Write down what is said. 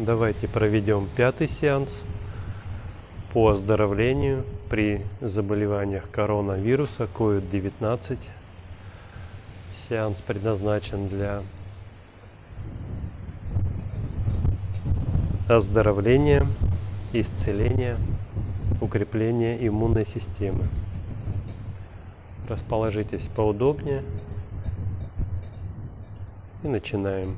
Давайте проведем пятый сеанс по оздоровлению при заболеваниях коронавируса COVID-19. Сеанс предназначен для оздоровления, исцеления, укрепления иммунной системы. Расположитесь поудобнее и начинаем.